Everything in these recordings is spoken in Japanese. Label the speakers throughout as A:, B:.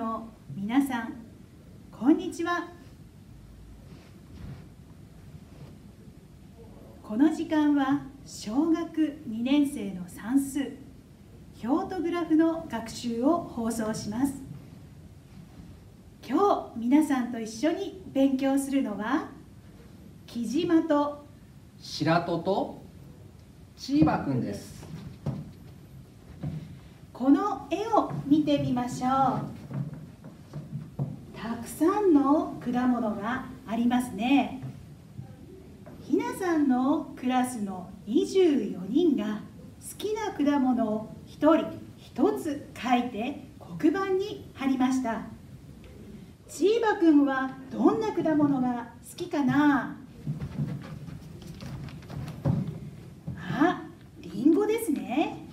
A: の皆さんこんにちは。この時間は小学2年生の算数表トグラフの学習を放送します。今日皆さんと一緒に勉強するのは木島と
B: 白戸とチーバくんです。
A: この絵を見てみましょうたくさんの果物がありますね。ひなさんのクラスの24人が好きな果物を1人1つ書いて黒板に貼りました。チーバくんはどんな果物が好きかなあ、りんごですね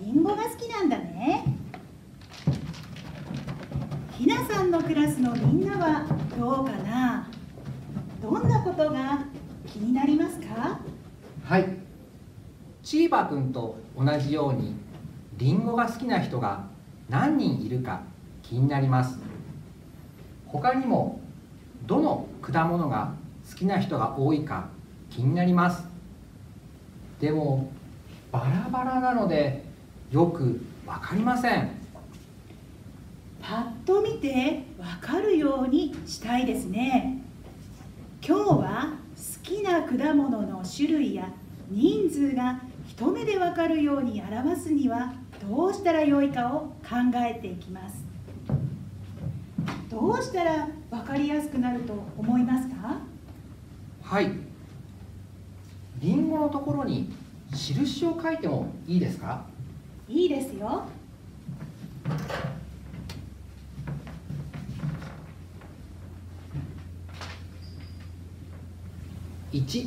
A: りんごが好きなんだねひなさんのクラスのみんなはどうかな？どんなことが気になりますか？
B: はい。チーバくんと同じようにりんごが好きな人が何人いるか気になります。他にもどの果物が好きな人が多いか気になります。でもバラバラなのでよくわかりません。
A: パッと見てわかるようにしたいですね。今日は好きな果物の種類や人数が一目でわかるように表すにはどうしたらよいかを考えていきます。どうしたら分かりやすくなると思いますか？
B: はい。りんごのところに印を書いてもいいですか？
A: いいですよ
B: 12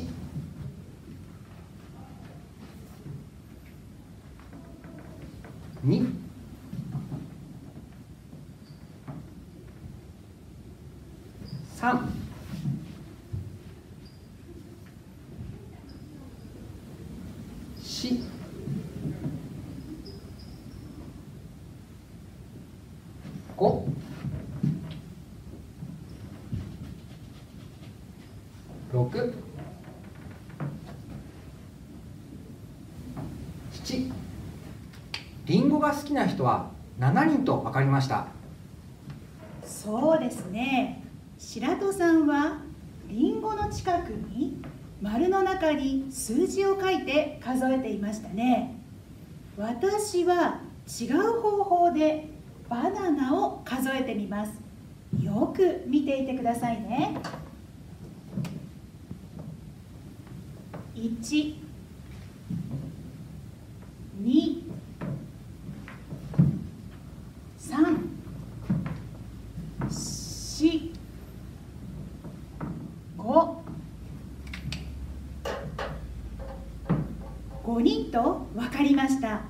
B: 三。四。五。六。りんごが好きな人は7人と分かりました。
A: そうですね。白戸さんはりんごの近くに丸の中に数字を書いて数えていましたね。私は違う方法でバナナを数えてみます。よく見ていてくださいね。1 2 3 4 5 5人と分かりました。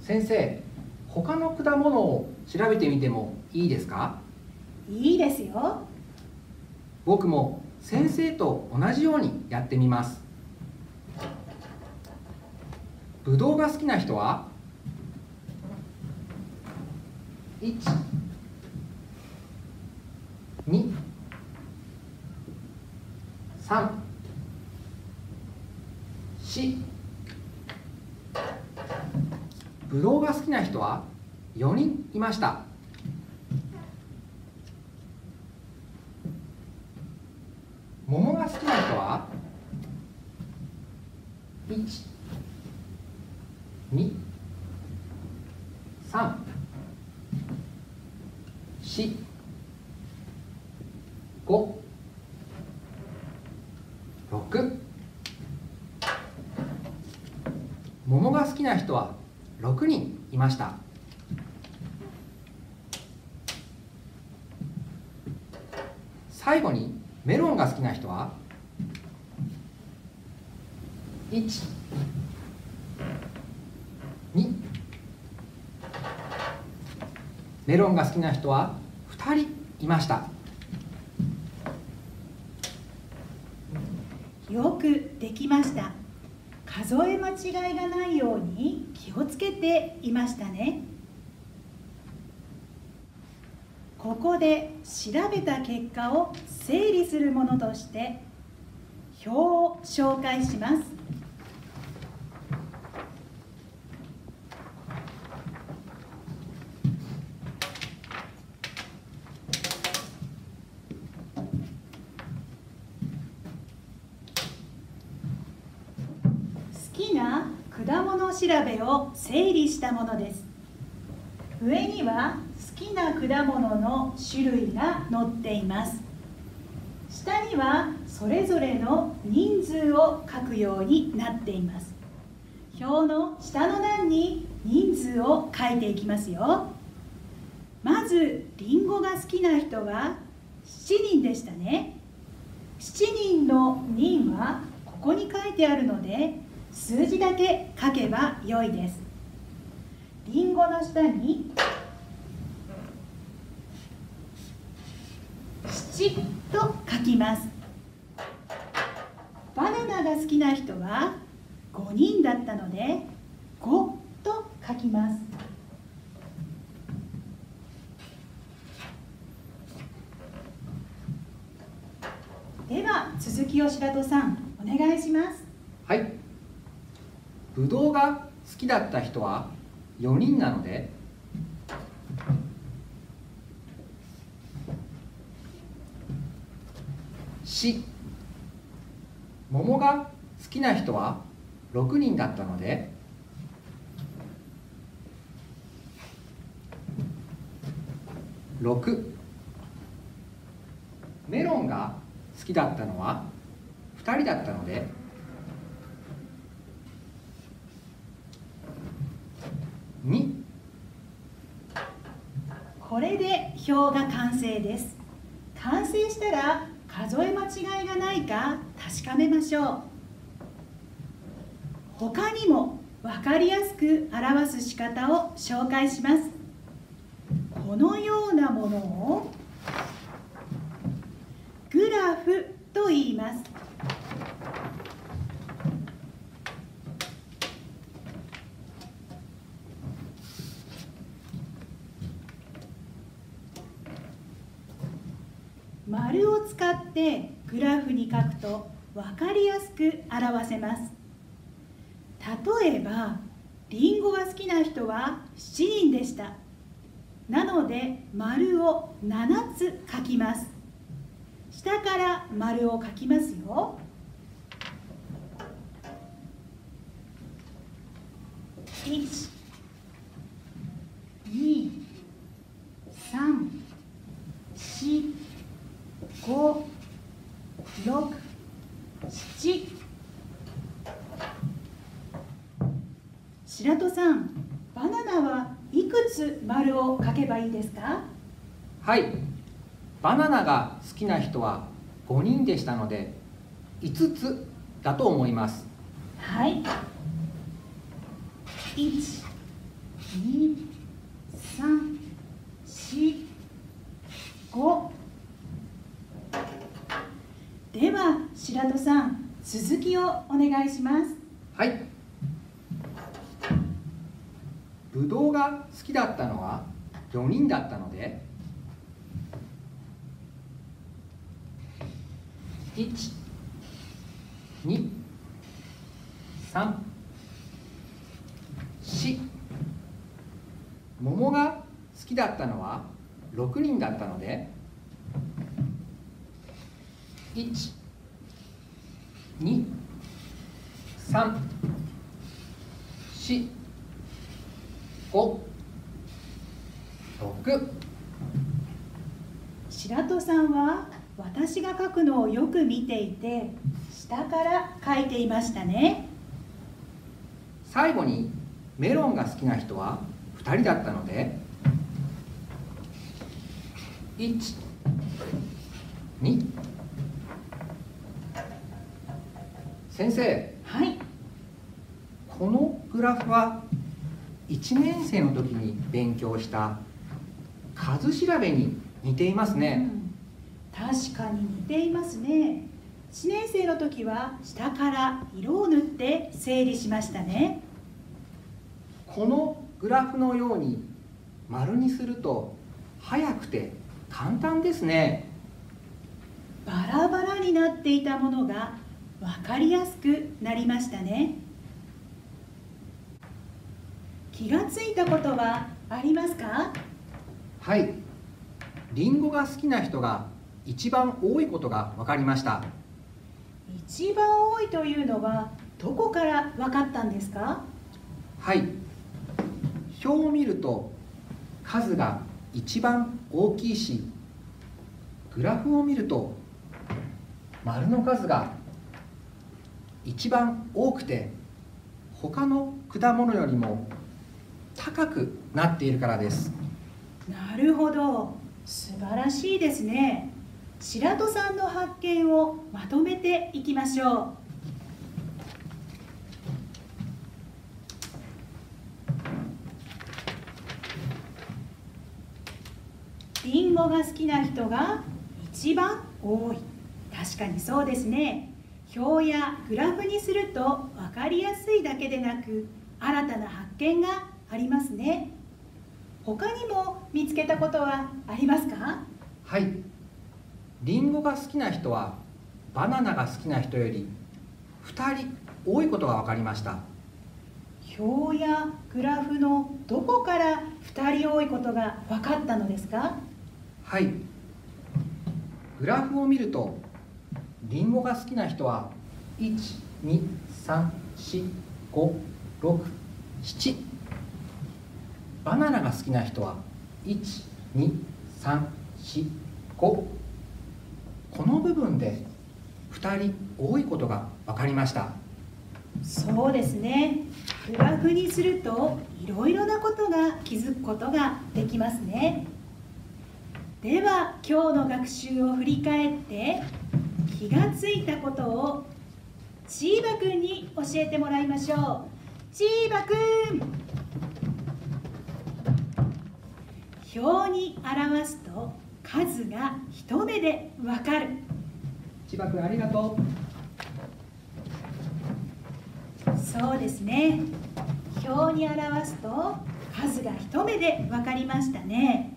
B: 先生他の果物を調べてみてもいいですか？
A: いいですよ。
B: 僕も先生と同じようにやってみます。ぶどうが好きな人は？1 2 3 4ぶどうが好きな人は？4人いました。桃が好きな人は？1 2 3 4 5 6桃が好きな人は？6人いました。最後にメロンが好きな人は？1 2メロンが好きな人は？2人いました。
A: よくできました。数え間違いがないように気をつけていましたね。ここで調べた結果を整理するものとして表を紹介します好きな果物調べを整理したものです。上には好きな果物の種類が載っています。下にはそれぞれの人数を書くようになっています。表の下の段に人数を書いていきますよ。まずりんごが好きな人は7人でしたね。7人の人はここに書いてあるので数字だけ書けばよいです。りんごの下に7と書きます。バナナが好きな人は5人だったので5と書きます。では続きを白戸さんお願いします。
B: はい。ぶどうが好きだった人は4人なのでし桃が好きな人は6人だったので6メロンが好きだったのは2人だったので2
A: これで表が完成です。完成したら数え間違いがないか確かめましょう。他にも分かりやすく表す仕方を紹介します。このようなものをグラフと言います。丸を使ってグラフに書くと分かりやすく表せます。例えばりんごが好きな人は7人でした。なので丸を7つ書きます。下から丸を書きますよ。1 2 3 4 5 6 7白戸さんバナナはいくつ丸を書けばいいですか？
B: はい。バナナが好きな人は5人でしたので5つだと思います。
A: はい。1 2 3 4 5では白戸さん続きをお願いします。
B: はいぶどうが好きだったのは4人だったので1 2 3 4桃が好きだったのは6人だったので1、2 3 4 5 6
A: 白戸さんは私が書くのをよく見ていて下から書いていましたね。
B: 最後にメロンが好きな人は2人だったので。1 2先生。
A: はい。
B: このグラフは1年生の時に勉強した数調べに似ていますね、
A: うん。確かに似ていますね。1年生の時は下から色を塗って整理しましたね。
B: このグラフのように丸にすると速くて簡単ですね。
A: バラバラになっていたものが分かりやすくなりましたね。気がついたことはありますか？
B: はい。りんごが好きな人が一番多いことが分かりました。
A: 一番多いというのはどこから分かったんですか？
B: はい。表を見ると数が一番大きいしグラフを見ると丸の数が一番多くて他の果物よりも高くなっているからです
A: なるほど。素晴らしいですね。白戸さんの発見をまとめていきましょう。りんごが好きな人が一番多い。確かにそうですね。表やグラフにすると分かりやすいだけでなく新たな発見がありますね。他にも見つけたことはありますか？
B: はい。りんごが好きな人はバナナが好きな人より2人多いことが分かりました。
A: 表やグラフのどこから2人多いことが分かったのですか？
B: はい。グラフを見るとりんごが好きな人は1234567バナナが好きな人は12345この部分で2人多いことが分かりました。
A: そうですね。グラフにするといろいろなことが気づくことができますね。では今日の学習を振り返って気がついたことをチーバくんに教えてもらいましょう。チーバくん。表に表すと数が一目でわかる。
B: 千葉君ありがと
A: う。そうですね。表に表すと数が一目でわかりましたね。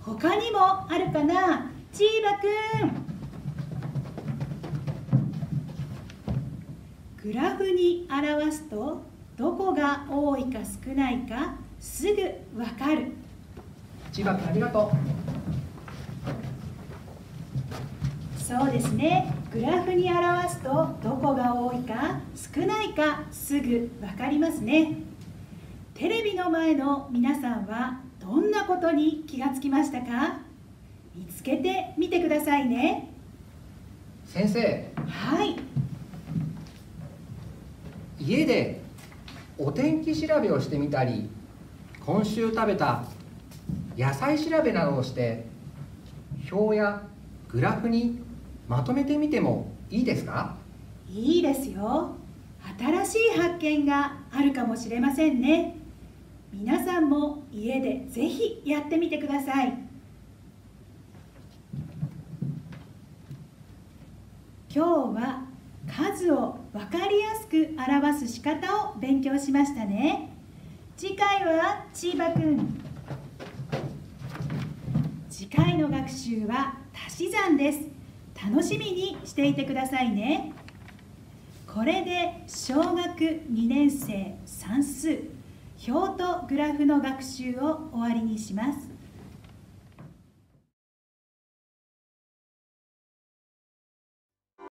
A: 他にもあるかな？チーバくんグラフに表すとどこが多いか少ないかすぐわかる
B: 千葉君ありがと
A: う。そうですね。グラフに表すとどこが多いか少ないかすぐわかりますね。テレビの前の皆さんはどんなことに気がつきましたか？見つけてみてくださいね。
B: 先生。
A: はい。
B: 家でお天気調べをしてみたり今週食べた野菜調べなどをして表やグラフにまとめてみてもいいですか？
A: いいですよ。新しい発見があるかもしれませんね。皆さんも家でぜひやってみてください。今日は数を分かりやすく表す仕方を勉強しましたね。次回は千葉くん。次回の学習は足し算です。楽しみにしていてくださいね。これで小学2年生算数表とグラフの学習を終わりにします。